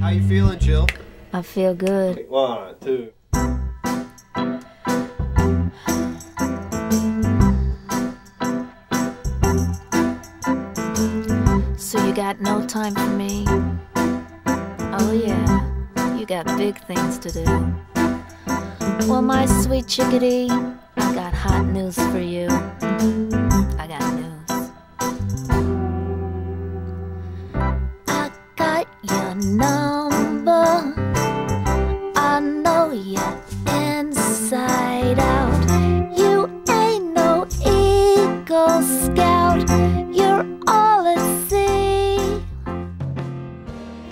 How you feeling, Jill? I feel good. One, two. So you got no time for me? Oh yeah, you got big things to do. Well, my sweet chickadee, I got hot news for you. Number. I know you inside out. You ain't no Eagle Scout. You're all at sea.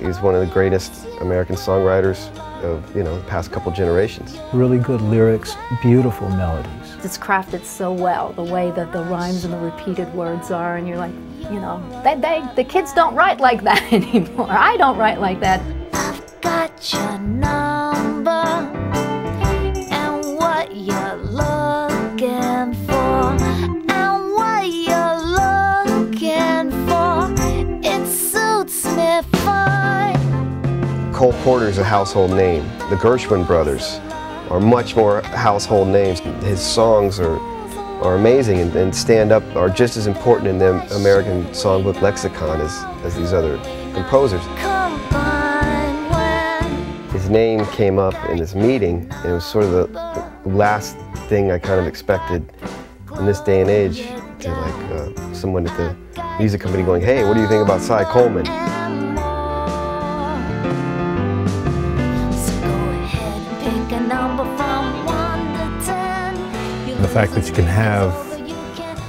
He's one of the greatest American songwriters of, you know, the past couple generations. Really good lyrics, beautiful melodies. It's crafted so well, the way that the rhymes and the repeated words are, and you're like, you know, they, they, the kids don't write like that anymore. I don't write like that. I've got your number Cole Porter is a household name. The Gershwin brothers are much more household names. His songs are, are amazing and, and stand up, are just as important in the American songbook lexicon as, as these other composers. His name came up in this meeting, and it was sort of the, last thing I kind of expected in this day and age to like uh, someone at the music company going, hey, what do you think about Cy Coleman? Fact that you can have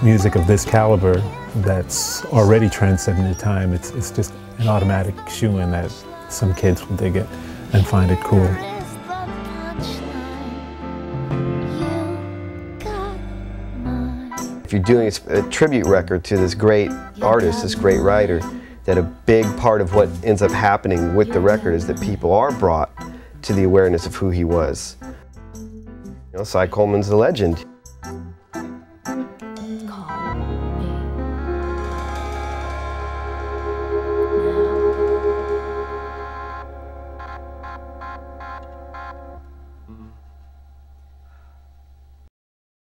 Music of this caliber that's already transcended time, it's, it's just an automatic shoe-in that some kids will dig it and find it cool. If you're doing a tribute record to this great artist, this great writer, that a big part of what ends up happening with the record is that people are brought to the awareness of who he was. You know, Cy Coleman's a legend.